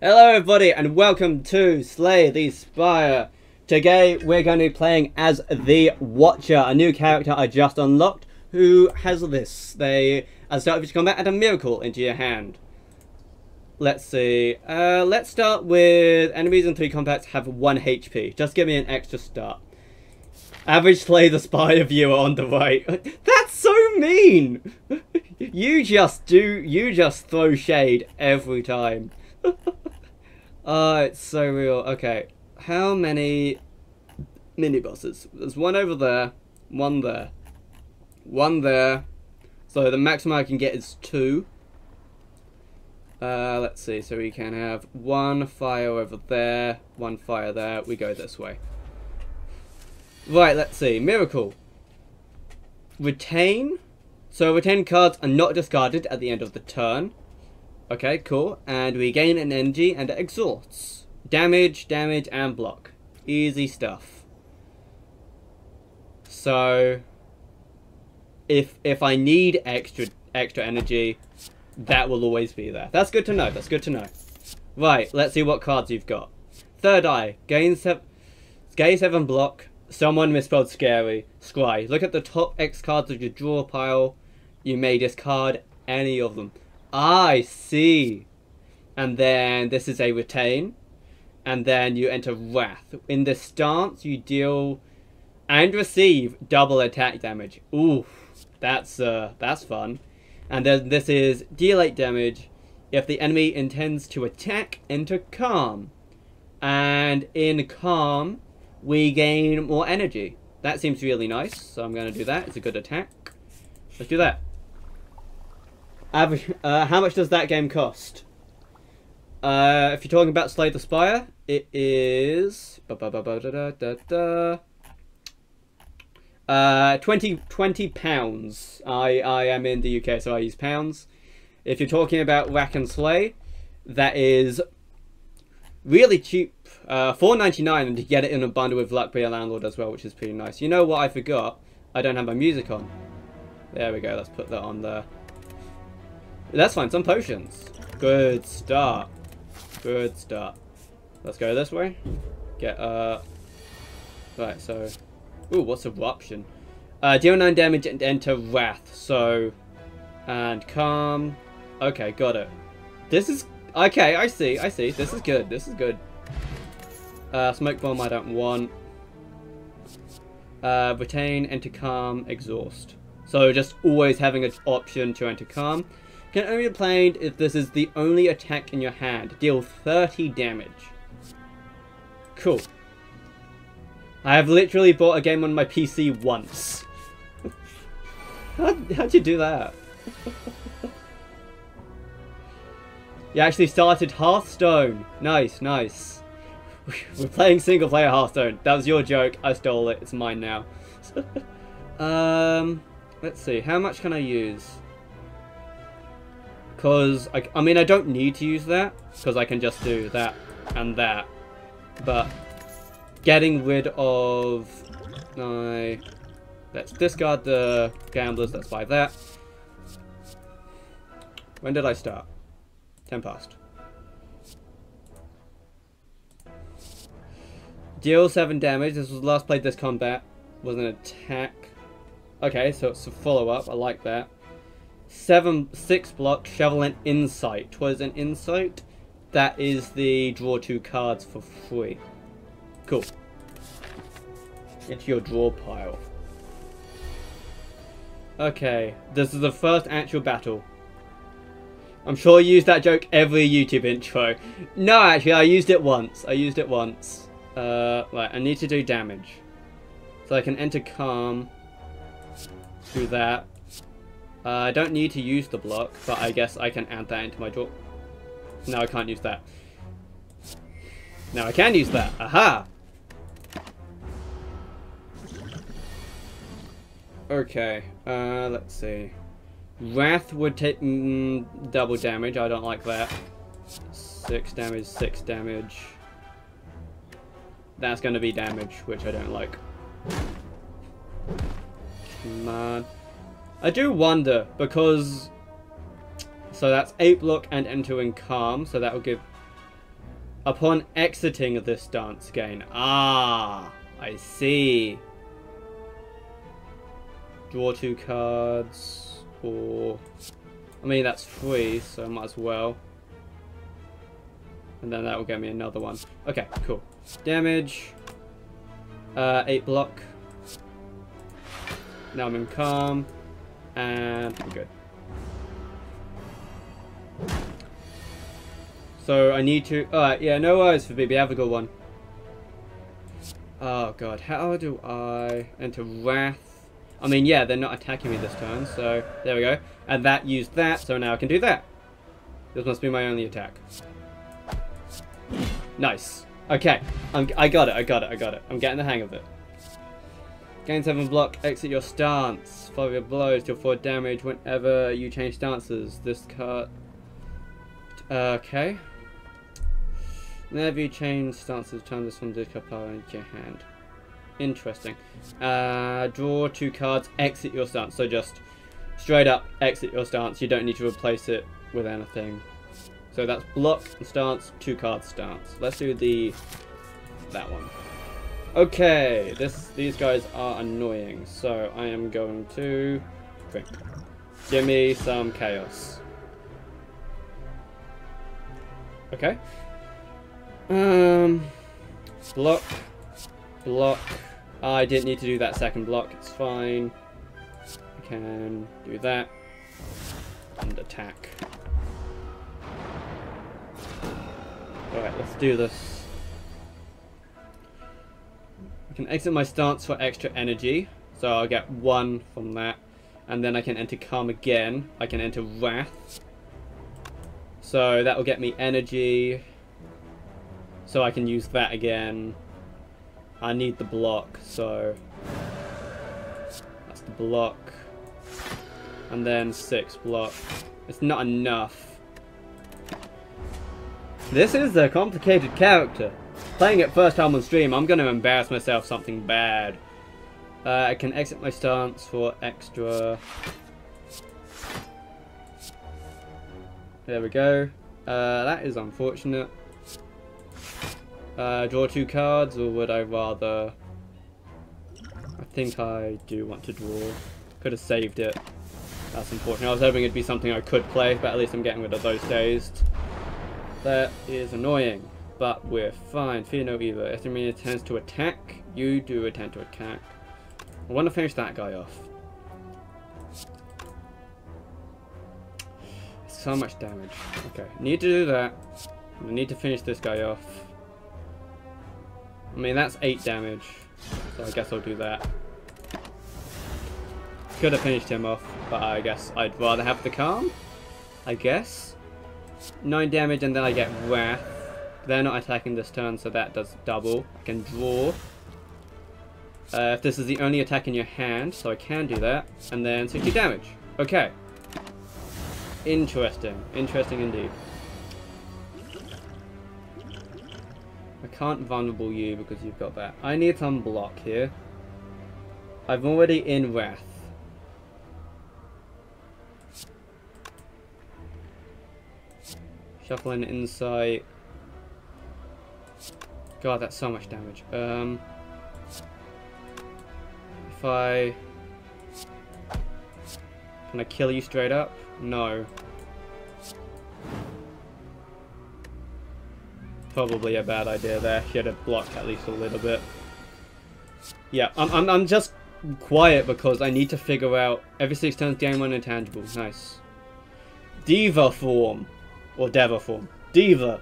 Hello everybody and welcome to Slay the Spire. Today we're going to be playing as the Watcher, a new character I just unlocked who has this. They, at the start of each combat, add a miracle into your hand. Let's see. Uh, let's start with enemies in three combats have 1 HP. Just give me an extra start. Average Slay the Spire viewer on the right. That's so mean! you just do, you just throw shade every time. Oh, it's so real. Okay, how many mini bosses? There's one over there, one there, one there. So the maximum I can get is two. Uh, let's see. So we can have one fire over there, one fire there. We go this way. Right. Let's see. Miracle. Retain. So retain cards are not discarded at the end of the turn. Okay, cool. And we gain an energy and it exhausts. Damage, damage, and block. Easy stuff. So, if if I need extra extra energy, that will always be there. That's good to know. That's good to know. Right, let's see what cards you've got. Third Eye. Gain, seven. gain 7 block. Someone misspelled scary. Scry. Look at the top X cards of your draw pile. You may discard any of them. I see. And then this is a retain. And then you enter Wrath. In this stance, you deal and receive double attack damage. Ooh, that's uh, that's fun. And then this is deal 8 damage if the enemy intends to attack, enter Calm. And in Calm, we gain more energy. That seems really nice, so I'm going to do that. It's a good attack. Let's do that. Average, uh, how much does that game cost? Uh, if you're talking about Slay the Spire, it is... Uh, 20, 20 pounds. I, I am in the UK, so I use pounds. If you're talking about Rack and Slay, that is really cheap. Uh, four ninety nine, and to get it in a bundle with Luck Be a Landlord as well, which is pretty nice. You know what I forgot? I don't have my music on. There we go, let's put that on there. Let's find some potions. Good start. Good start. Let's go this way. Get, uh... Right, so... Ooh, what's Eruption? Uh, deal 9 damage and enter Wrath, so... And Calm. Okay, got it. This is... Okay, I see, I see. This is good, this is good. Uh, Smoke Bomb I don't want. Uh, retain, enter Calm, Exhaust. So just always having an option to enter Calm. Can only be played if this is the only attack in your hand. Deal 30 damage. Cool. I have literally bought a game on my PC once. How, how'd you do that? you actually started Hearthstone. Nice, nice. We're playing single player Hearthstone. That was your joke. I stole it. It's mine now. um, let's see. How much can I use? Because, I, I mean, I don't need to use that, because I can just do that and that. But getting rid of my... Let's discard the gamblers, let's buy that. When did I start? 10 past. Deal 7 damage, this was last played this combat, was an attack. Okay, so it's a follow-up, I like that. Seven, six block, shovel and insight. Was an insight? That is the draw two cards for free. Cool. Into your draw pile. Okay, this is the first actual battle. I'm sure I use that joke every YouTube intro. No, actually, I used it once. I used it once. Uh, right, I need to do damage. So I can enter calm. Do that. Uh, I don't need to use the block, but I guess I can add that into my draw. No, I can't use that. Now I can use that. Aha! Okay, uh, let's see. Wrath would take mm, double damage. I don't like that. Six damage, six damage. That's going to be damage, which I don't like. Come on. I do wonder, because... So that's 8 block and entering calm, so that will give... Upon exiting this dance gain. Ah, I see. Draw two cards, or... I mean, that's free, so I might as well. And then that will get me another one. Okay, cool. Damage. Uh, 8 block. Now I'm in calm. And we're good. So I need to... Alright, yeah, no worries for BB. Have a good one. Oh god, how do I enter Wrath? I mean, yeah, they're not attacking me this turn, so there we go. And that used that, so now I can do that. This must be my only attack. Nice. Okay, I'm, I got it, I got it, I got it. I'm getting the hang of it. Gain 7 block, exit your stance. Flurry of Blows, deal 4 damage whenever you change stances. This card... Okay. Whenever you change stances, turn this this card power into your hand. Interesting. Uh, draw two cards, exit your stance. So just straight up exit your stance. You don't need to replace it with anything. So that's block and stance, two cards stance. Let's do the that one. Okay, this these guys are annoying, so I am going to okay, give me some chaos. Okay. Um, block, block. I didn't need to do that second block. It's fine. I can do that and attack. Alright, let's do this. Can exit my stance for extra energy. So I'll get one from that. And then I can enter Calm again. I can enter Wrath. So that will get me energy. So I can use that again. I need the block, so... That's the block. And then six block. It's not enough. This is a complicated character. Playing it first time on stream, I'm going to embarrass myself something bad. Uh, I can exit my stance for extra... There we go. Uh, that is unfortunate. Uh, draw two cards, or would I rather... I think I do want to draw. Could have saved it. That's unfortunate. I was hoping it'd be something I could play, but at least I'm getting rid of those dazed. That is annoying, but we're fine. Fear no evil. If the enemy intends to attack, you do attempt to attack. I want to finish that guy off. So much damage. Okay, need to do that. Need to finish this guy off. I mean, that's 8 damage, so I guess I'll do that. Could have finished him off, but I guess I'd rather have the calm. I guess. 9 damage and then I get Wrath. They're not attacking this turn, so that does double. I can draw. Uh, if this is the only attack in your hand, so I can do that. And then 60 damage. Okay. Interesting. Interesting indeed. I can't vulnerable you because you've got that. I need some block here. I'm already in Wrath. Shuffling insight. God, that's so much damage. Um, if I... Can I kill you straight up? No. Probably a bad idea there. Should have blocked at least a little bit. Yeah, I'm, I'm, I'm just quiet because I need to figure out every six turns gain one intangible. Nice. Diva form. Or Deva form. Diva.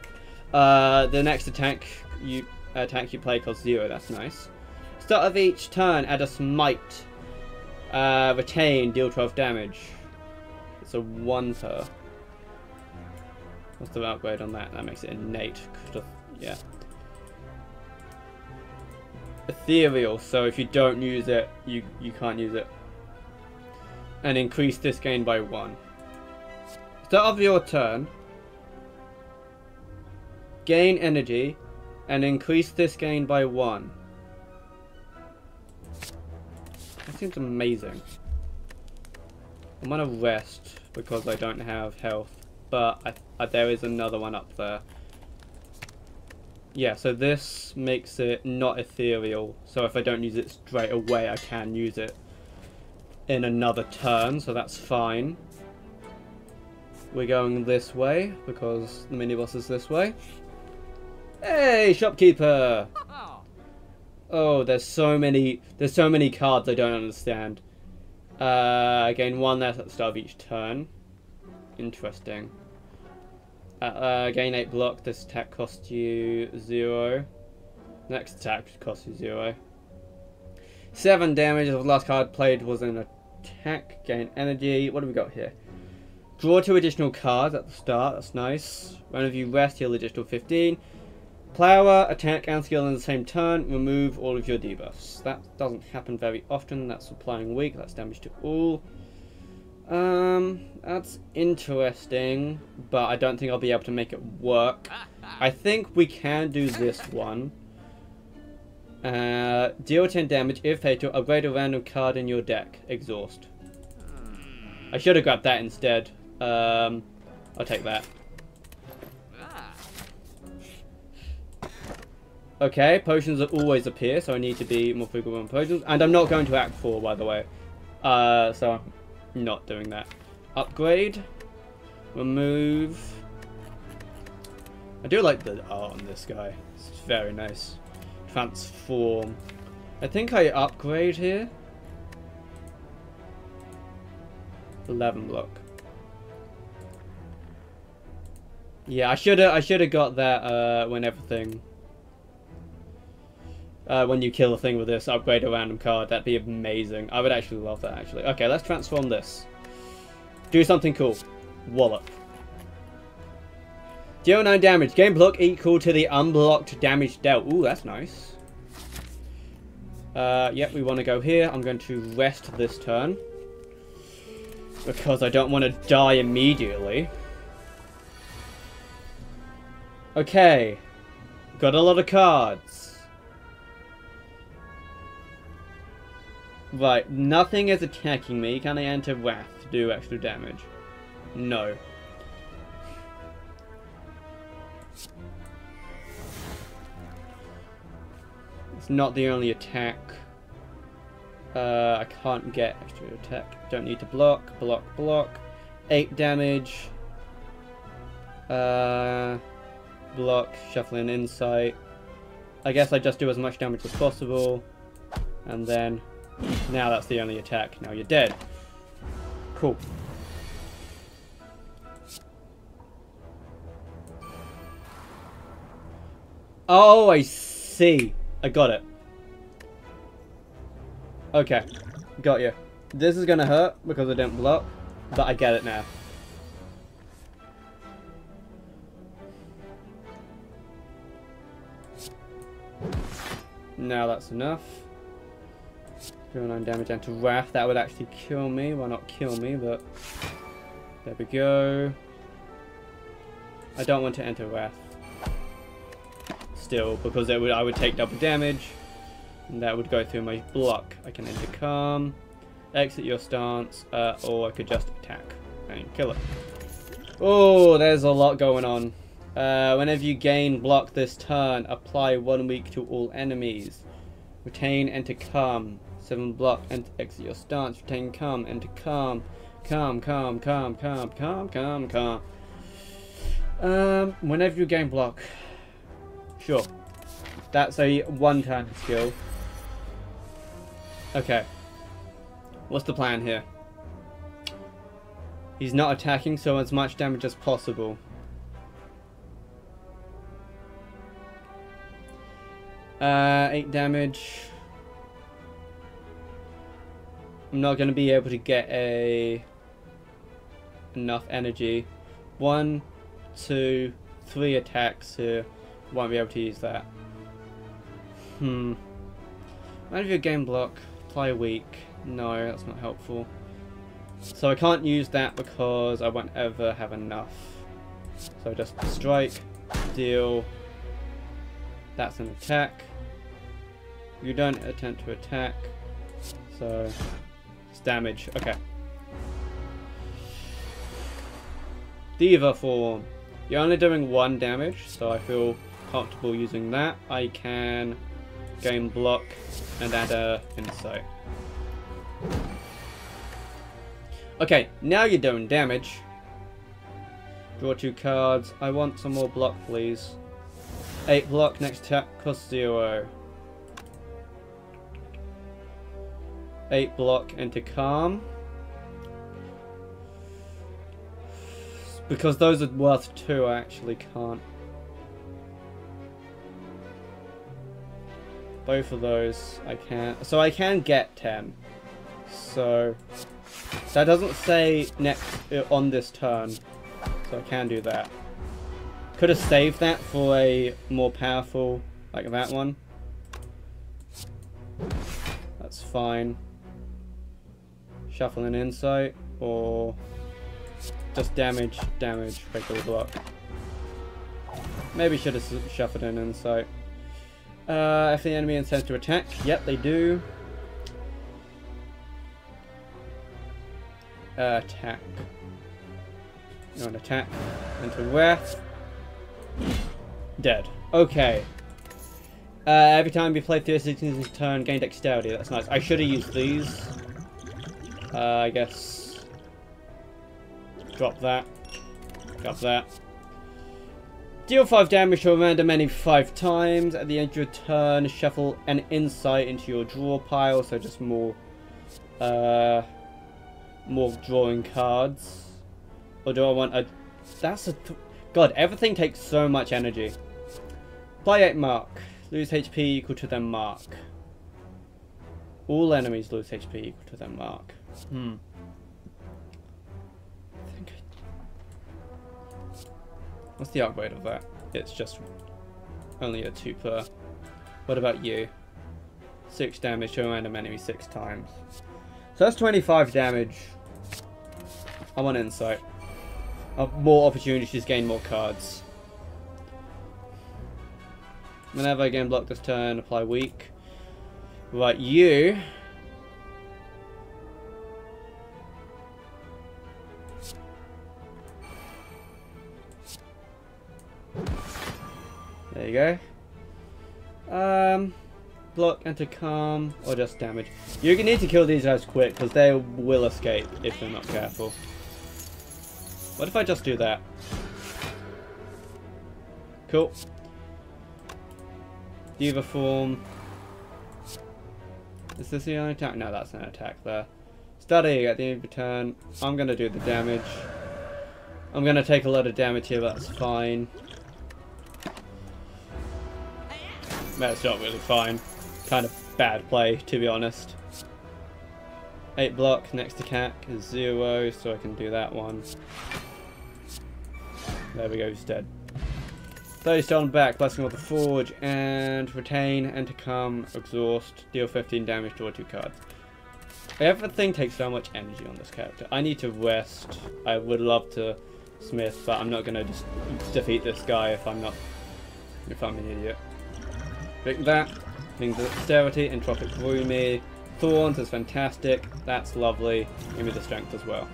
Uh, the next attack you attack you play costs zero. That's nice. Start of each turn, add a smite. Uh, retain, deal 12 damage. It's a one per. What's the upgrade on that? That makes it innate. Yeah. Ethereal, so if you don't use it, you, you can't use it. And increase this gain by one. Start of your turn. Gain energy and increase this gain by one. That seems amazing. I'm gonna rest because I don't have health, but I, I, there is another one up there. yeah, so this makes it not ethereal. So if I don't use it straight away, I can use it in another turn, so that's fine. We're going this way, because the mini-boss is this way. Hey, shopkeeper! Oh, there's so many, there's so many cards I don't understand. Uh, gain one less at the start of each turn. Interesting. Uh, uh, gain 8 block, this attack costs you 0. Next attack costs you 0. 7 damage, the last card played was an attack, gain energy. What do we got here? Draw two additional cards at the start, that's nice. One of you rest, heal additional 15. Power, attack, and skill in the same turn, remove all of your debuffs. That doesn't happen very often, that's applying weak, that's damage to all. Um, that's interesting, but I don't think I'll be able to make it work. I think we can do this one. Uh, deal 10 damage if fatal, upgrade a random card in your deck. Exhaust. I should have grabbed that instead. Um, I'll take that. Okay, potions always appear, so I need to be more frequent on potions. And I'm not going to Act 4, by the way. Uh, so I'm not doing that. Upgrade. Remove. I do like the art on this guy. It's very nice. Transform. I think I upgrade here. 11 block. Yeah, I should have I should have got that uh, when everything uh, when you kill a thing with this, upgrade a random card. That'd be amazing. I would actually love that, actually. Okay, let's transform this. Do something cool. Wallop. Deal 9 damage. Game block equal to the unblocked damage dealt. Ooh, that's nice. Uh, yep, we want to go here. I'm going to rest this turn. Because I don't want to die immediately. Okay. Got a lot of cards. Right, nothing is attacking me. Can I enter Wrath to do extra damage? No. It's not the only attack. Uh, I can't get extra attack. Don't need to block, block, block. 8 damage. Uh, block, shuffling insight. I guess I just do as much damage as possible. And then now that's the only attack. Now you're dead. Cool. Oh, I see. I got it. Okay. Got you. This is gonna hurt because I didn't block, but I get it now. Now that's enough. 09 damage and to Wrath. That would actually kill me. Well, not kill me, but... There we go. I don't want to enter Wrath. Still, because would, I would take double damage. And that would go through my block. I can enter Calm, exit your stance, uh, or I could just attack and kill it. Oh, there's a lot going on. Uh, whenever you gain block this turn, apply one week to all enemies. Retain, enter Calm. Seven block, and exit your stance, retain calm, enter calm, calm, calm, calm, calm, calm, calm, calm. Um, whenever you gain block. Sure. That's a one turn skill. Okay. What's the plan here? He's not attacking, so as much damage as possible. Uh, 8 damage. I'm not going to be able to get a enough energy. One, two, three attacks here. Won't be able to use that. Hmm. Of your game block, play weak. No, that's not helpful. So I can't use that because I won't ever have enough. So just strike, deal. That's an attack. You don't attempt to attack. So damage. Okay. Diva form. You're only doing one damage, so I feel comfortable using that, I can gain block and add a insight. Okay, now you're doing damage. Draw two cards. I want some more block, please. Eight block, next attack cost zero. Eight block into calm. Because those are worth two, I actually can't. Both of those I can't. So I can get 10. So that doesn't say next uh, on this turn. So I can do that. Could have saved that for a more powerful, like that one. That's fine. Shuffle an insight, or just damage, damage, regular block. Maybe should have shuffled an insight. Uh, if the enemy intends to attack, yep, they do. Uh, attack. No, an attack. Into where? Dead. Okay. Uh, every time you play through a turn, gain dexterity. That's nice. I should have used these. Uh, I guess. Drop that. Drop that. Deal 5 damage to a random enemy 5 times. At the end of your turn, shuffle an insight into your draw pile, so just more uh, more drawing cards. Or do I want a... That's a... God, everything takes so much energy. Play 8 mark. Lose HP equal to their mark. All enemies lose HP equal to their mark. Hmm. What's the upgrade of that? It's just only a 2 per. What about you? 6 damage to a random enemy 6 times. So that's 25 damage. I'm on insight. Uh, more opportunities to gain more cards. Whenever I gain block this turn, apply weak. Right, you There you go. Um, block, enter calm, or just damage. You need to kill these guys quick, because they will escape if they're not careful. What if I just do that? Cool. D.Va form. Is this the only attack? No, that's an attack there. Study at the end of turn. I'm going to do the damage. I'm going to take a lot of damage here, but that's fine. That's not really fine. Kind of bad play, to be honest. 8 block next to is 0, so I can do that one. There we go, he's dead. 30 stone back, Blessing of the Forge, and Retain, and to come, Exhaust, deal 15 damage to all two cards. Everything takes so much energy on this character. I need to rest. I would love to Smith, but I'm not going to just defeat this guy if I'm not... if I'm an idiot. Pick that. Bring dexterity, entropic me. Thorns is fantastic. That's lovely. Give me the strength as well.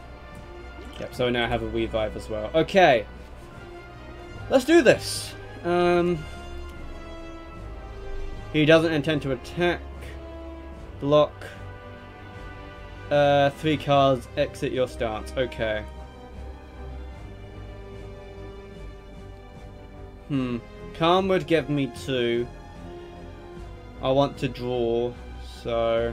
Yep, so now I have a revive as well. Okay. Let's do this. Um, he doesn't intend to attack. Block. Uh, three cards. Exit your stance. Okay. Hmm. Calm would give me two. I want to draw, so...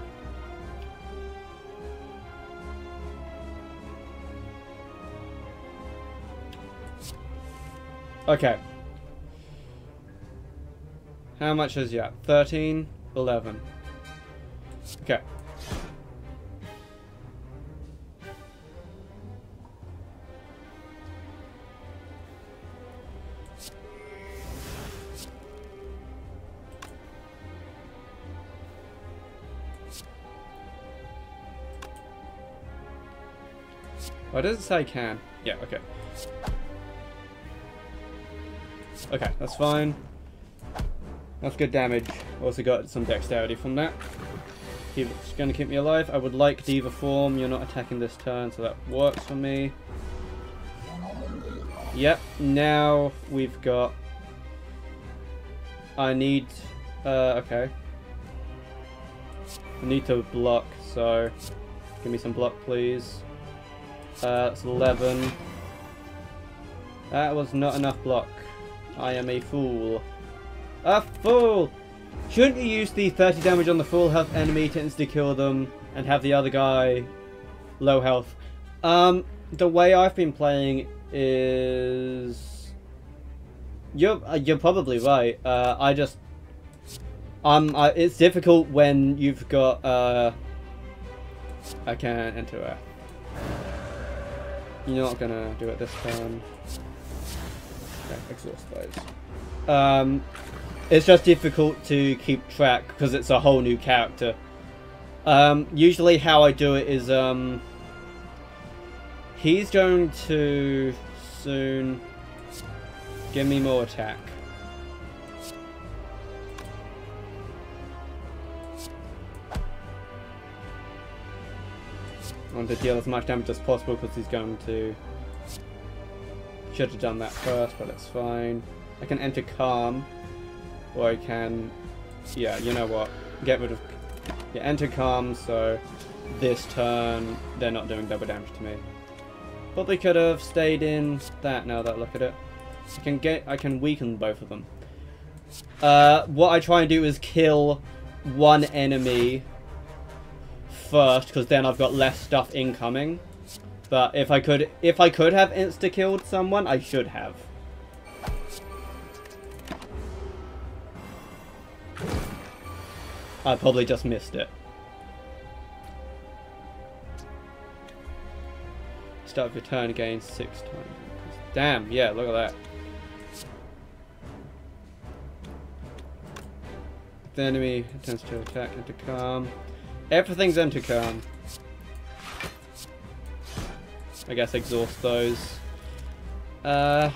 Okay. How much is that? 13? 11. Okay. Oh, does it say can? Yeah, okay. Okay, that's fine. That's good damage. Also got some dexterity from that. It's going to keep me alive. I would like Diva form. You're not attacking this turn, so that works for me. Yep, now we've got I need... Uh, okay. I need to block, so... Give me some block, please. Uh, that's 11. That was not enough block. I am a fool. A fool! Shouldn't you use the 30 damage on the full health enemy to insta-kill them and have the other guy low health? Um, the way I've been playing is... You're, uh, you're probably right. Uh, I just... Um, I, it's difficult when you've got, uh... I can't enter it. You're not gonna do it this turn. Okay, exhaust those. Um, it's just difficult to keep track because it's a whole new character. Um, usually how I do it is, um, he's going to soon give me more attack. Want to deal as much damage as possible because he's going to... Should have done that first, but it's fine. I can enter Calm. Or I can... Yeah, you know what? Get rid of... Yeah, enter Calm, so this turn they're not doing double damage to me. But they could have stayed in that now that I look at it. I can get... I can weaken both of them. Uh, what I try and do is kill one enemy first, because then I've got less stuff incoming. But if I could, if I could have insta-killed someone, I should have. I probably just missed it. Start your turn again six times. Damn, yeah, look at that. The enemy attempts to attack and to calm. Everything's intercom. I guess exhaust those. Uh,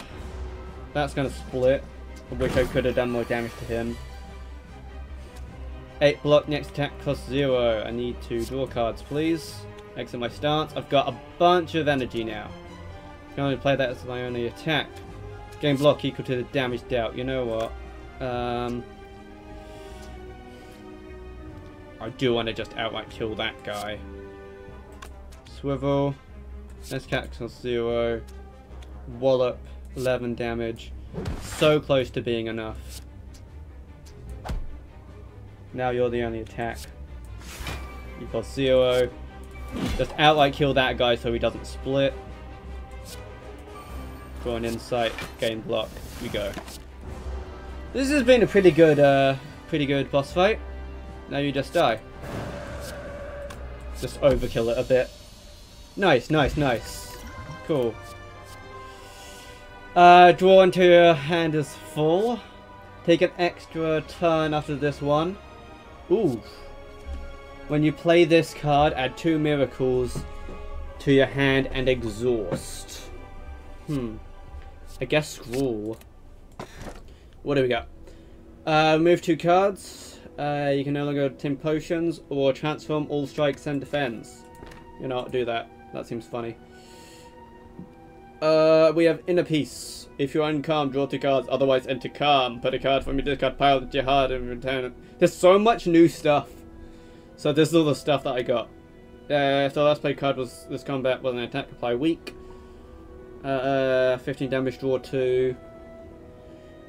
that's gonna split. I wish I could have done more damage to him. 8 block, next attack cost 0. I need two draw cards, please. Exit my stance. I've got a bunch of energy now. I can only play that as my only attack. Gain block equal to the damage dealt. You know what? Um, I do want to just outright kill that guy. Swivel. Catch on zero. Wallop. 11 damage. So close to being enough. Now you're the only attack. Equals zero. Just outright kill that guy so he doesn't split. Draw an insight, gain block, we go. This has been a pretty good, uh, pretty good boss fight. Now you just die. Just overkill it a bit. Nice, nice, nice. Cool. Uh, draw until your hand is full. Take an extra turn after this one. Ooh. When you play this card, add two miracles to your hand and exhaust. Hmm. I guess Scrawl. What do we got? Uh, move two cards. Uh, you can no longer tin potions or transform all strikes and defense. You know, do that. That seems funny. Uh, we have Inner Peace. If you're uncalm, draw two cards. Otherwise, enter calm. Put a card from your discard pile into your heart and return it. There's so much new stuff. So this is all the stuff that I got. Uh, the last play card was this combat was an attack apply weak. Uh, 15 damage, draw 2.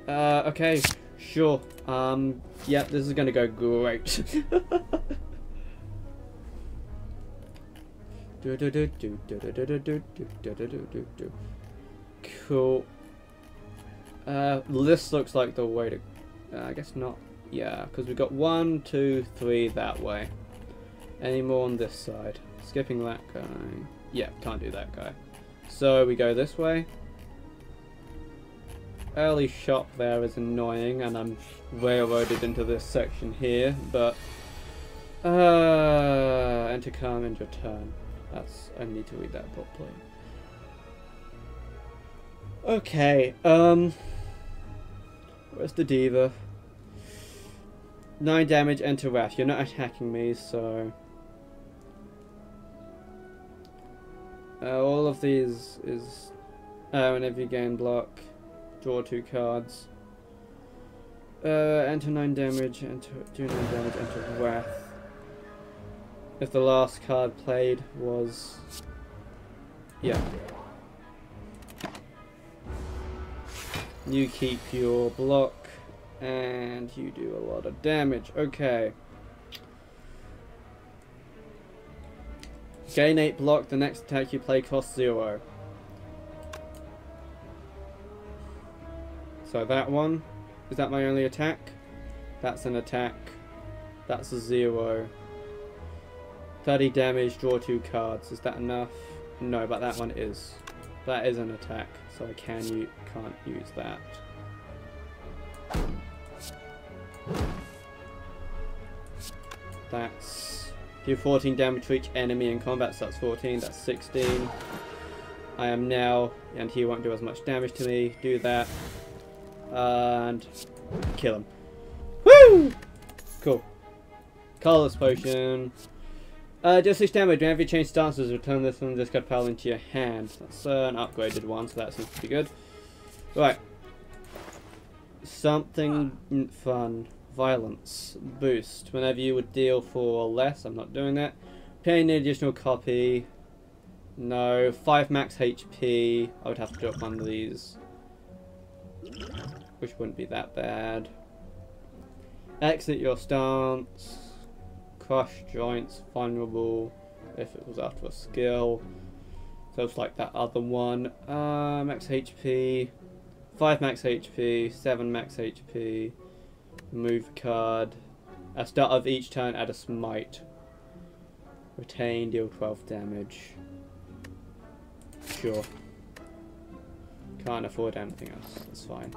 Uh, okay. Sure. Um, yeah, this is gonna go great. cool. Uh, this looks like the way to... Uh, I guess not. Yeah, because we've got one, two, three that way. Any more on this side? Skipping that guy. Yeah, can't do that guy. So we go this way early shop there is annoying and I'm railroaded into this section here, but uh, enter calm and your turn. That's I need to read that properly. Okay, um Where's the diva? Nine damage, enter wrath. You're not attacking me, so uh, all of these is uh, whenever you gain block draw two cards. Uh, enter 9 damage, enter, do 9 damage, enter Wrath. If the last card played was... Yeah. You keep your block, and you do a lot of damage. Okay. Gain 8 block, the next attack you play costs 0. So that one, is that my only attack? That's an attack. That's a 0. 30 damage, draw 2 cards. Is that enough? No, but that one is. That is an attack, so I can you can't use that. That's do 14 damage to each enemy in combat, so that's 14, that's 16. I am now, and he won't do as much damage to me, do that, and kill him. Woo! Cool. Colorless potion. Uh, just 6 damage. Whenever you change stances, return this from this card pile into your hand. That's uh, an upgraded one, so that seems pretty good. Right. Something fun. Violence. Boost. Whenever you would deal for less, I'm not doing that. Paying an additional copy. No. 5 max HP. I would have to drop one of these. Which wouldn't be that bad. Exit your stance. Crush joints. Vulnerable. If it was after a skill. So it's like that other one. Uh, max HP. 5 max HP. 7 max HP. Move card. At start of each turn, add a smite. Retain, deal 12 damage. Sure. Can't afford anything else. That's fine.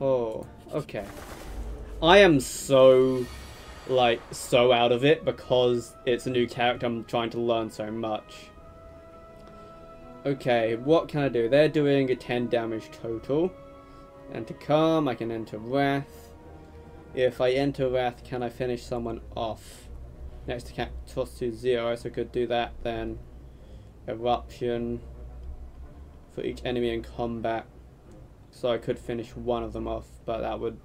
Oh, okay. I am so, like, so out of it because it's a new character. I'm trying to learn so much. Okay, what can I do? They're doing a 10 damage total. Enter Calm, I can enter Wrath. If I enter Wrath, can I finish someone off? Next attack toss to 0, so I could do that then. Eruption for each enemy in combat. So I could finish one of them off, but that would...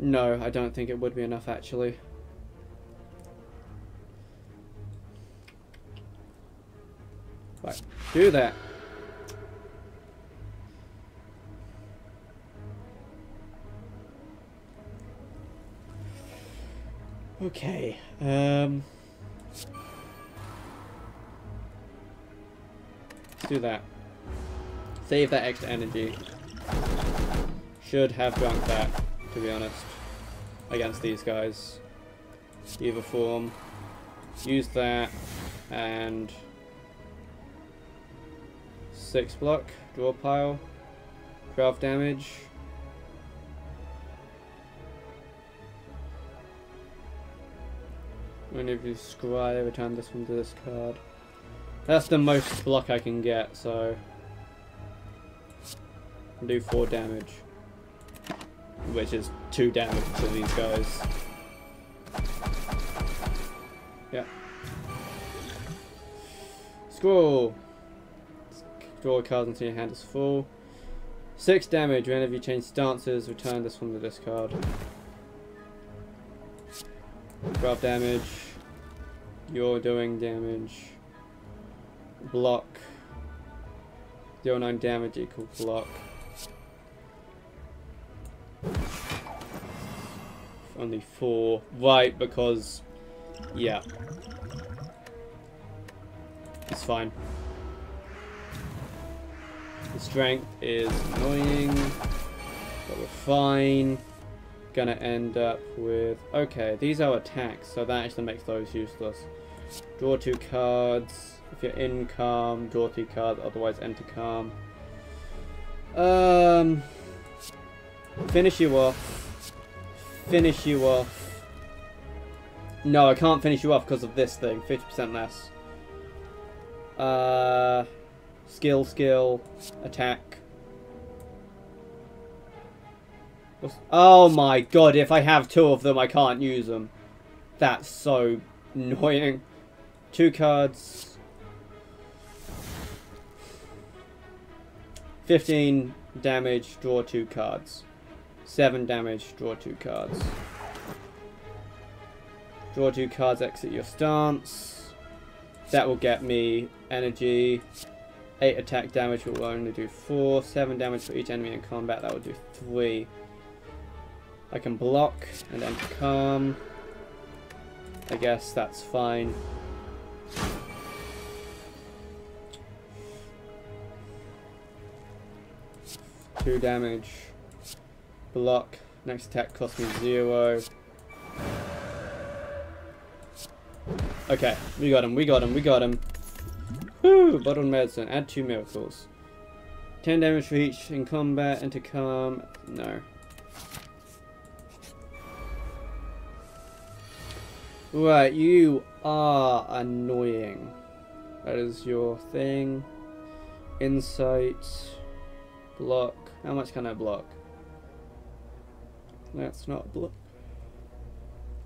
No, I don't think it would be enough actually. Right, do that. Okay, um... Let's do that. Save that extra energy. Should have drunk that, to be honest, against these guys. Either form. Use that, and... Six block, draw pile, 12 damage. Whenever you scry, time, this one to this card. That's the most block I can get, so... I'll do 4 damage. Which is 2 damage to these guys. Yeah. Scrawl! Draw a card until your hand is full. 6 damage whenever you change stances, return this from the discard. 12 damage. You're doing damage. Block. Deal 09 damage equal block. Only 4. Right, because... Yeah. It's fine. The strength is annoying, but we're fine gonna end up with... Okay, these are attacks, so that actually makes those useless. Draw two cards. If you're in calm, draw two cards, otherwise enter calm. Um, finish you off. Finish you off. No, I can't finish you off because of this thing. 50% less. Uh, skill, skill, attack. Oh my god, if I have two of them, I can't use them. That's so annoying. Two cards. 15 damage, draw two cards. Seven damage, draw two cards. Draw two cards, exit your stance. That will get me energy. Eight attack damage will only do four. Seven damage for each enemy in combat, that will do three. I can block and then calm. I guess that's fine. Two damage. Block. Next attack costs me zero. Okay, we got him, we got him, we got him. Woo! Bottled medicine. Add two miracles. 10 damage for each in combat. and to calm. No. Right, you are annoying. That is your thing. Insight. Block. How much can I block? That's not block.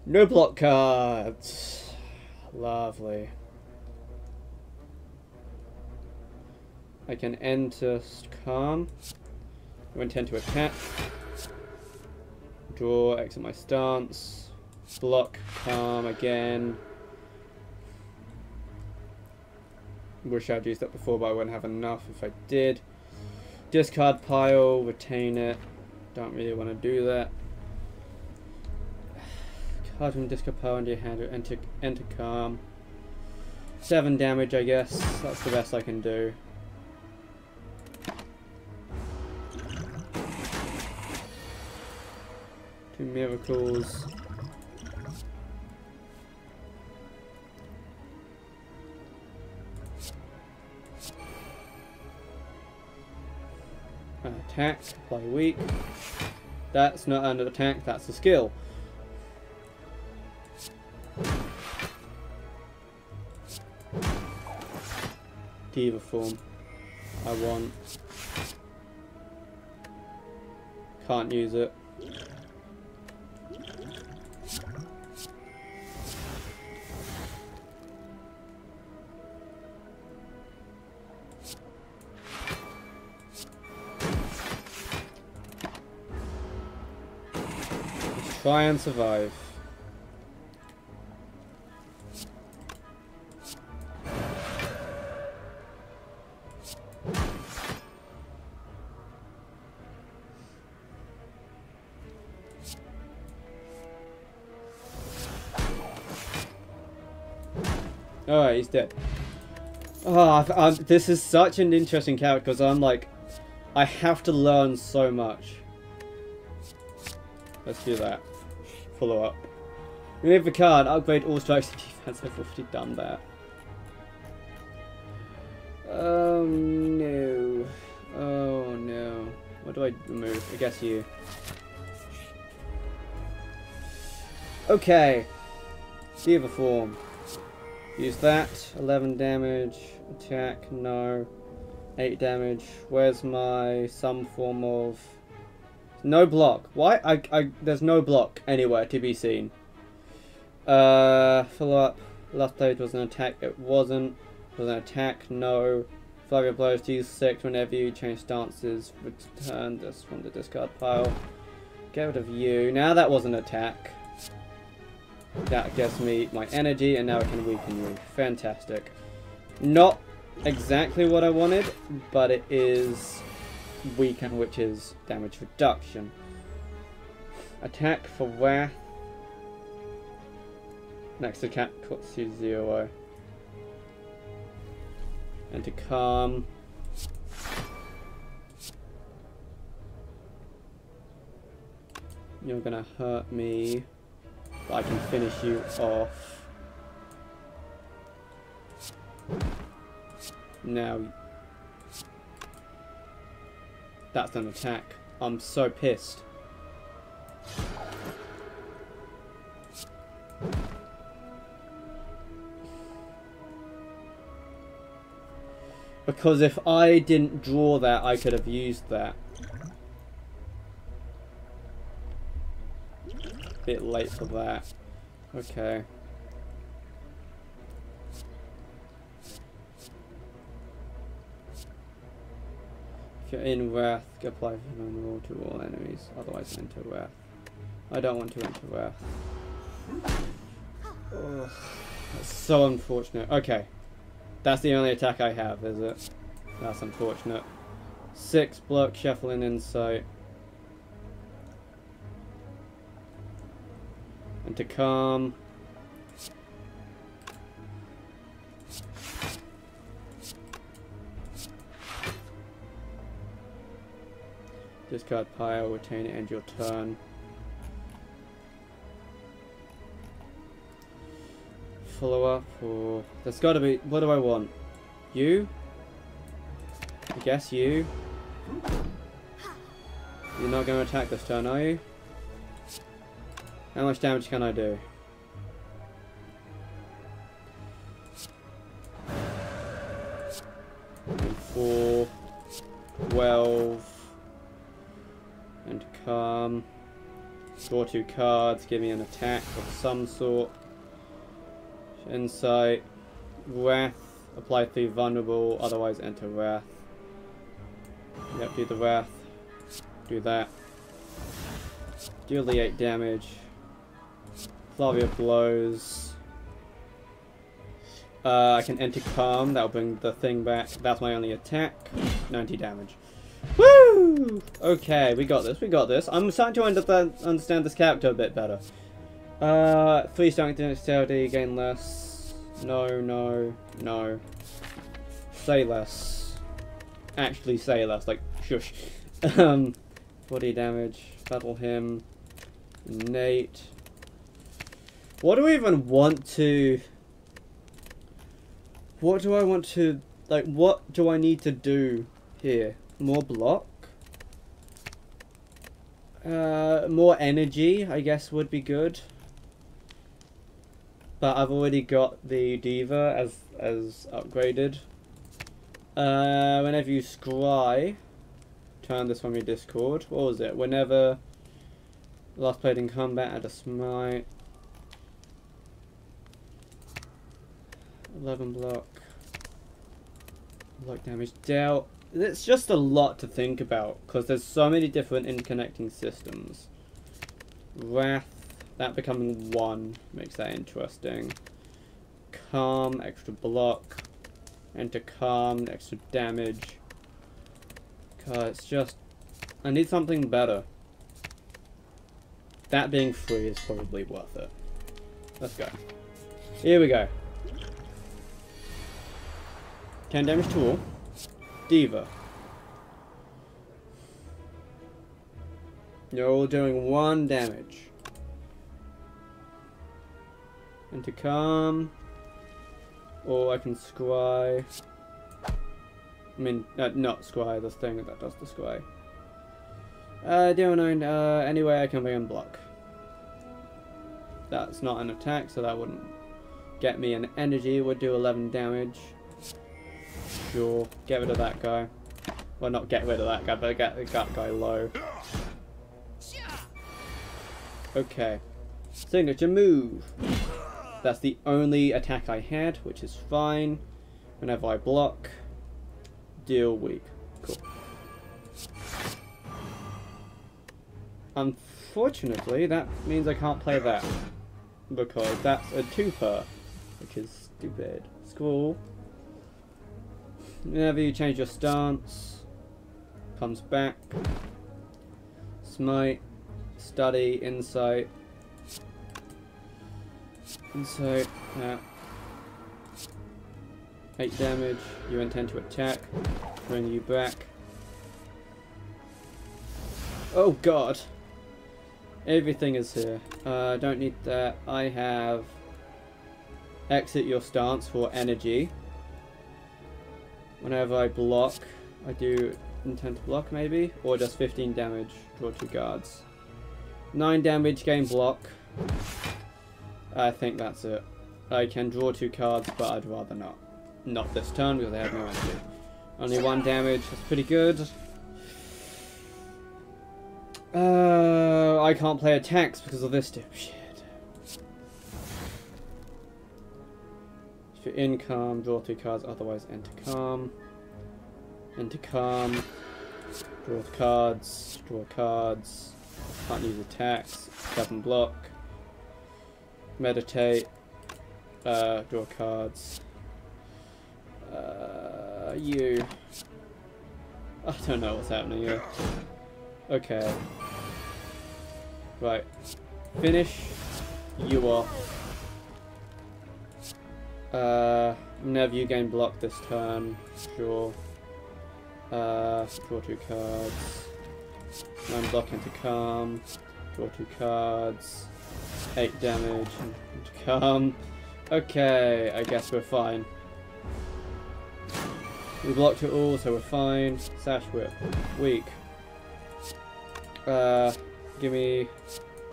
No block cards. Lovely. I can enter calm. I intend to attack. Draw, exit my stance. Block, calm again. Wish I'd used that before, but I wouldn't have enough if I did. Discard pile, retain it. Don't really want to do that. From discard pile into your hand, enter, enter calm. Seven damage, I guess. That's the best I can do. Two miracles. Attack, play weak. That's not an attack, that's a skill. Deva Form. I want. Can't use it. Try and survive. Oh, this is such an interesting character because I'm like, I have to learn so much. Let's do that. Follow up. Remove the card, upgrade all strikes and defense. I've already done that. Oh no. Oh no. What do I remove? I guess you. Okay. Deva Form. Use that. 11 damage. Attack. No. 8 damage. Where's my some form of... No block. Why? I, I, there's no block anywhere to be seen. Uh, follow up. Last blade was an attack. It wasn't. It was an attack. No. Flurry of blows. Use 6 whenever you change stances. Return this from the discard pile. Get rid of you. Now that was an attack. That gives me my energy, and now I can weaken you. Fantastic. Not exactly what I wanted, but it is weaken, which is damage reduction. Attack for Wrath. Next attack costs you zero. And to calm. You're gonna hurt me. I can finish you off. Now, that's an attack. I'm so pissed. Because if I didn't draw that, I could have used that. Bit late for that. Okay. If you're in Wrath, apply vulnerable to all enemies, otherwise enter Wrath. I don't want to enter Wrath. Ugh, that's so unfortunate. Okay. That's the only attack I have, is it? That's unfortunate. Six block, shuffling insight. To come. Discard pile, retain end your turn. Follow up or there's gotta be what do I want? You? I guess you. You're not gonna attack this turn, are you? How much damage can I do? Four, twelve, and calm. Draw two cards, give me an attack of some sort. Insight, Wrath, apply three vulnerable, otherwise enter Wrath. Yep, do the Wrath. Do that. Deal the 8 damage. Flurry of Blows. Uh, I can enter Calm, that'll bring the thing back. That's my only attack. 90 damage. Woo! Okay, we got this, we got this. I'm starting to understand, understand this character a bit better. Uh, 3 strength dexterity, gain less. No, no, no. Say less. Actually say less, like, shush. um, body damage, Battle Hymn. Nate. What do I even want to... What do I want to... Like, what do I need to do here? More block? Uh, more energy, I guess, would be good. But I've already got the Diva as as upgraded. Uh, whenever you scry, turn this from your Discord. What was it? Whenever last played in combat, add a smite. 11 block. Block damage dealt. It's just a lot to think about because there's so many different interconnecting systems. Wrath, that becoming one makes that interesting. Calm, extra block. Enter calm, extra damage. God, it's just... I need something better. That being free is probably worth it. Let's go. Here we go. 10 damage to all. D.Va. You're all doing one damage. And to calm. Or I can scry. I mean, uh, not scry, the thing that does the scry. Uh, don't know, uh, anyway I can be in block. That's not an attack, so that wouldn't get me an energy. It would do 11 damage. Sure, get rid of that guy. Well, not get rid of that guy, but get that guy low. Okay. Signature move. That's the only attack I had, which is fine. Whenever I block, deal weak. Cool. Unfortunately, that means I can't play that. Because that's a two-per. Which is stupid. School. Whenever you change your stance, comes back. Smite, study, insight. Insight, yeah. 8 damage, you intend to attack, bring you back. Oh god! Everything is here. Uh, don't need that. I have exit your stance for energy. Whenever I block, I do intent to block maybe, or just 15 damage, draw two guards. 9 damage, gain block. I think that's it. I can draw two cards, but I'd rather not. Not this turn because I have no energy. Only one damage, that's pretty good. Uh, I can't play attacks because of this shit. You're calm, draw two cards, otherwise enter calm. Enter calm. Draw cards. Draw cards. Can't use attacks. Seven block. Meditate. Uh, draw cards. Uh, you. I don't know what's happening here. Okay. Right. Finish. You off. Uh, Nev, you gain block this turn. Sure. Uh, draw two cards. Nine block into calm. Draw two cards. Eight damage into calm. Okay, I guess we're fine. We blocked it all, so we're fine. Sash whip. Weak. Uh, give me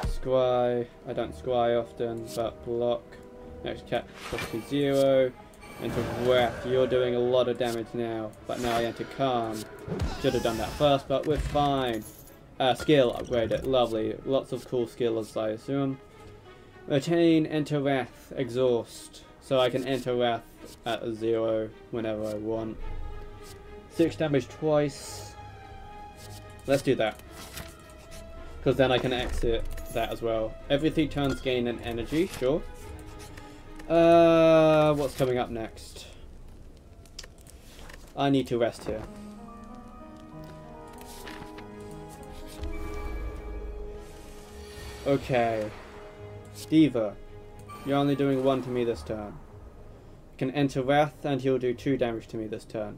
Scry. I don't Scry often, but block. Next cat plus to zero. Into Wrath. You're doing a lot of damage now, but now I enter Calm. Should have done that first, but we're fine. Uh, skill upgraded. Lovely. Lots of cool skills, I assume. Retain, enter Wrath, exhaust. So I can enter Wrath at zero whenever I want. Six damage twice. Let's do that. Because then I can exit that as well. Every three turns gain an energy, sure. Uh, what's coming up next? I need to rest here. Okay. Diva, you're only doing one to me this turn. You can enter Wrath and he'll do two damage to me this turn.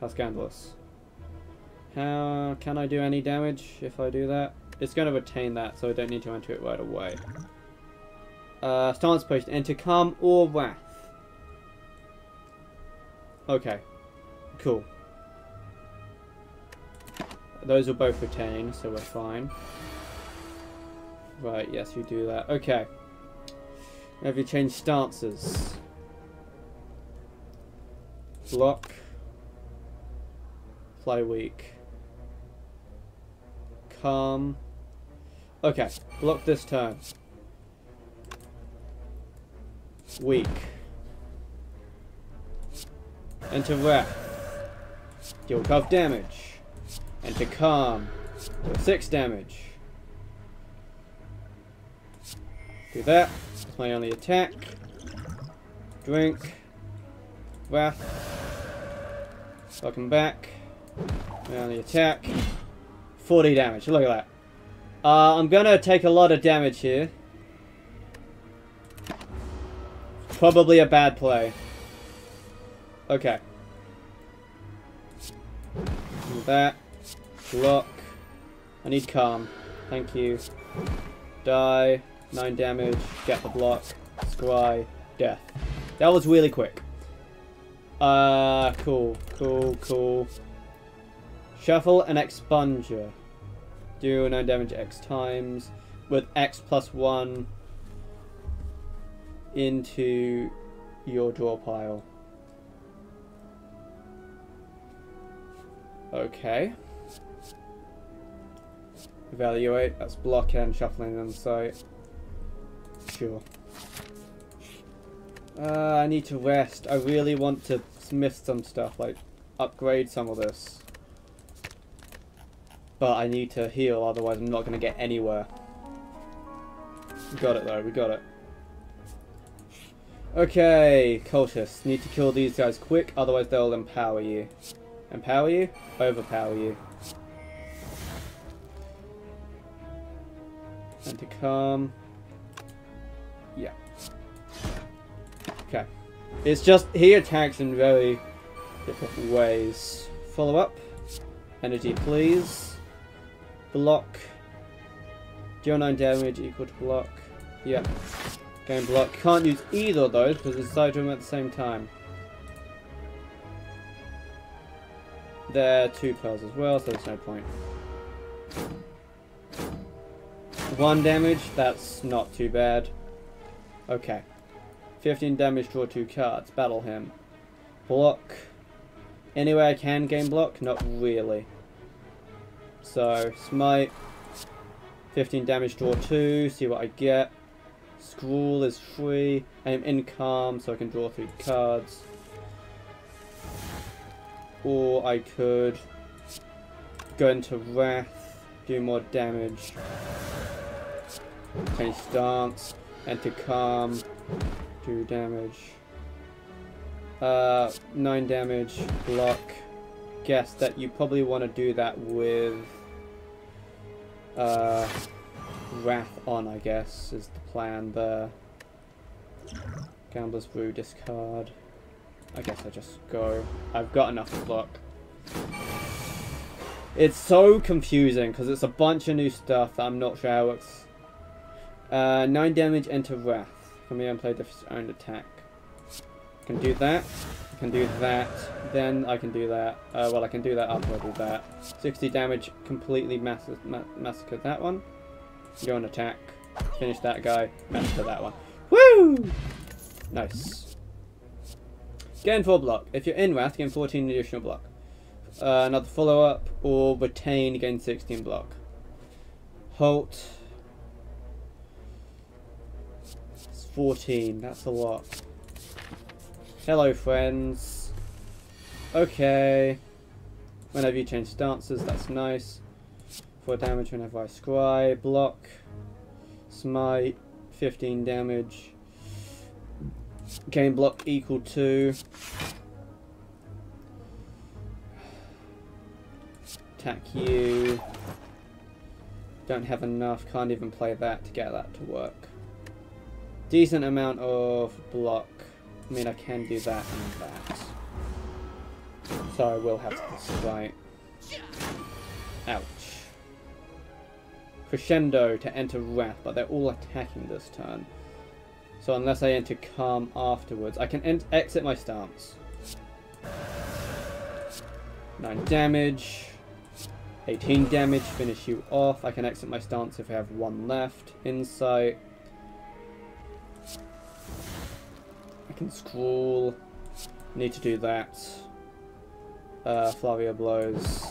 How scandalous. How can I do any damage if I do that? It's going to retain that, so I don't need to enter it right away. Uh, stance post, enter Calm or Wrath. Okay. Cool. Those will both retain, so we're fine. Right, yes, you do that. Okay. Have you changed stances? Block. Fly weak. Calm. Okay, block this turn. Weak. Enter Wrath. Deal 12 damage. Enter Calm. Deal 6 damage. Do that. My only attack. Drink. Wrath. Welcome back. My only attack. 40 damage. Look at that. Uh, I'm gonna take a lot of damage here. Probably a bad play. Okay. Do that. Block. I need calm. Thank you. Die. 9 damage. Get the block. Scry. Death. That was really quick. Uh, cool. Cool, cool. Shuffle and expunger. Do 9 damage X times. With X plus 1 into your draw pile. Okay. Evaluate, that's block and shuffling on site. Sure. Uh, I need to rest. I really want to smith some stuff, like upgrade some of this. But I need to heal, otherwise I'm not going to get anywhere. We got it though, we got it. Okay, cultists. Need to kill these guys quick, otherwise they'll empower you. Empower you? Overpower you. And to come. Yeah. Okay. It's just, he attacks in very different ways. Follow up. Energy, please. Block. Deal 9 damage equal to block. Yeah. Game block. Can't use either of those because it's side them at the same time. They're two pearls as well, so there's no point. One damage, that's not too bad. Okay. 15 damage, draw two cards. Battle Hymn. Block. Anyway I can game block? Not really. So, smite. 15 damage, draw two, see what I get. Scrawl is free. I am in calm, so I can draw three cards. Or I could go into Wrath, do more damage. Change stance, enter Calm, do damage. Uh, 9 damage, block. Guess that you probably want to do that with uh, Wrath on, I guess, is the plan there. Gambler's Brew, discard. I guess I just go. I've got enough block. It's so confusing because it's a bunch of new stuff that I'm not sure how it works. Uh, 9 damage, enter Wrath. Can unplayed if its own attack. Can do that. Can do that. Then I can do that. Uh, well, I can do that after I do that. 60 damage, completely mass ma massacre that one. Go and attack. Finish that guy. Massacre that one. Woo! Nice. Gain 4 block. If you're in Wrath, gain 14 additional block. Uh, another follow-up, or retain, gain 16 block. Halt. It's 14, that's a lot. Hello, friends. Okay. Whenever you change stances, that's nice. 4 damage whenever I scry. Block. Smite. 15 damage. Gain block equal to attack you. Don't have enough, can't even play that to get that to work. Decent amount of block. I mean, I can do that and that. So I will have to fight. Ouch. Crescendo to enter Wrath, but they're all attacking this turn. So unless I enter Calm afterwards, I can exit my stance. 9 damage. 18 damage, finish you off. I can exit my stance if I have one left. Insight. I can Scrawl. Need to do that. Uh, Flurry of Blows.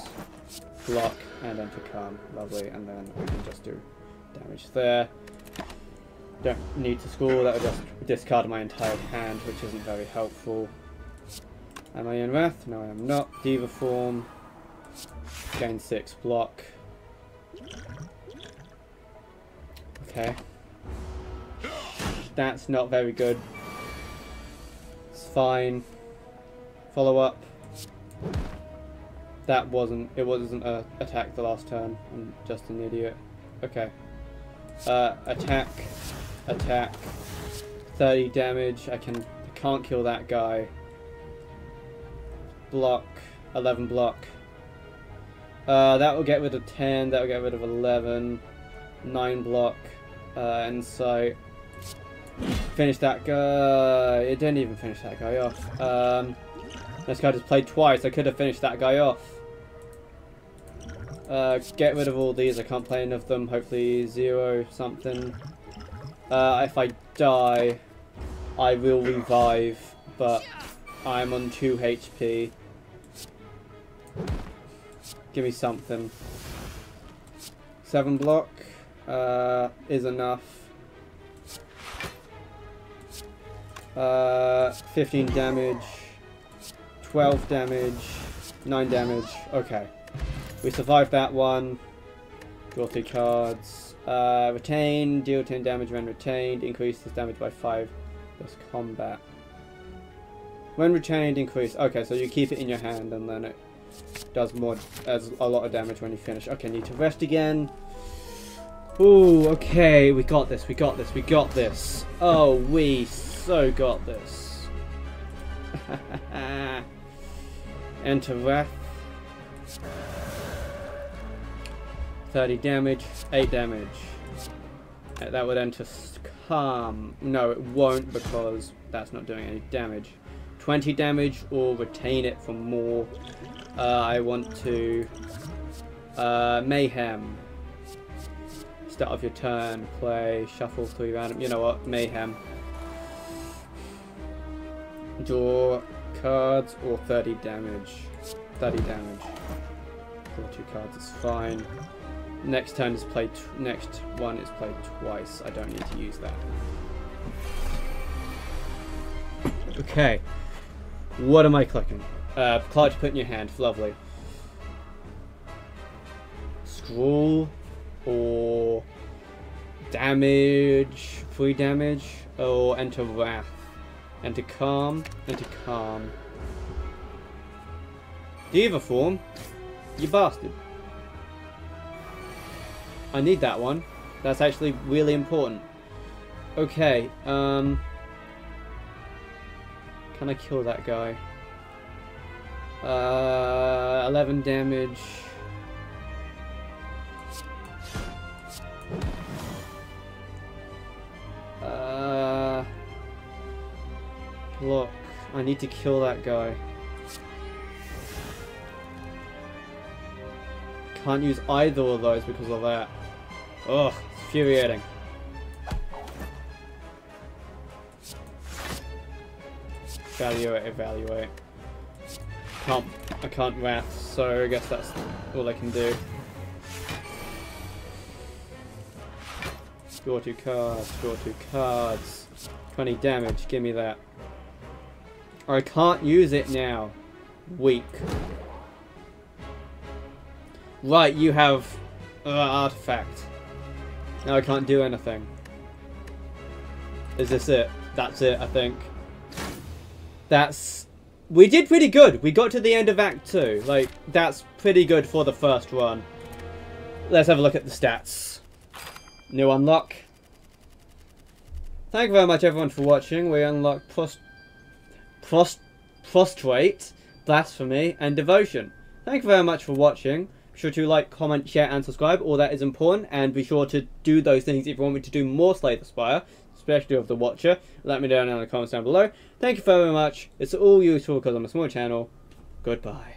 Block and enter calm. Lovely. And then I can just do damage there. Don't need to scroll. That would just discard my entire hand, which isn't very helpful. Am I in Wrath? No, I am not. Deva Form. Gain 6 block. Okay. That's not very good. It's fine. Follow up. That wasn't, it wasn't a attack the last turn. I'm just an idiot. Okay. Uh, attack. Attack. 30 damage. I can, can't kill that guy. Block. 11 block. Uh, that will get rid of 10, that will get rid of 11, 9 block, uh, insight. Finish that guy. It didn't even finish that guy off. Um, this guy just played twice. I could have finished that guy off. Uh, get rid of all these. I can't play any of them. Hopefully zero something. Uh, if I die, I will revive, but I'm on 2 HP. Give me something. Seven block uh, is enough. Uh, 15 damage. 12 damage. 9 damage. Okay. We survived that one. Draw three cards. Uh, retain. Deal 10 damage when retained. Increase this damage by 5 plus combat. When retained, increase. Okay, so you keep it in your hand and then it does more, as a lot of damage when you finish. Okay, need to rest again. Ooh, okay, we got this, we got this, we got this. Oh, we so got this. Enter Wrath. 30 damage, 8 damage. Uh, that would enter Calm. No, it won't because that's not doing any damage. 20 damage or retain it for more uh, I want to uh, Mayhem. Start of your turn, play, shuffle three random. You know what? Mayhem. Draw cards or 30 damage. 30 damage. Draw two cards is fine. Next turn is played. next one is played twice. I don't need to use that. Okay. What am I clicking? Uh, card to put in your hand. Lovely. Scrawl or damage, free damage, or enter Wrath. Enter Calm, enter Calm. Deva Form? You bastard. I need that one. That's actually really important. Okay, um... Can I kill that guy? Uh, 11 damage. Uh, look, I need to kill that guy. Can't use either of those because of that. Ugh, it's infuriating. Evaluate, evaluate. Can't, I can't wrath, so I guess that's all I can do. Draw two cards, draw two cards. 20 damage, give me that. I can't use it now. Weak. Right, you have uh, artifact. Now I can't do anything. Is this it? That's it, I think. That's... We did pretty good. We got to the end of Act 2. Like, that's pretty good for the first run. Let's have a look at the stats. New unlock. Thank you very much everyone for watching. We unlocked prost prost prostrate, blasphemy, and devotion. Thank you very much for watching. Sure to like, comment, share, and subscribe. All that is important. And be sure to do those things if you want me to do more Slay the Spire, especially of the Watcher. Let me know in the comments down below. Thank you very much. It's all useful because I'm a small channel. Goodbye.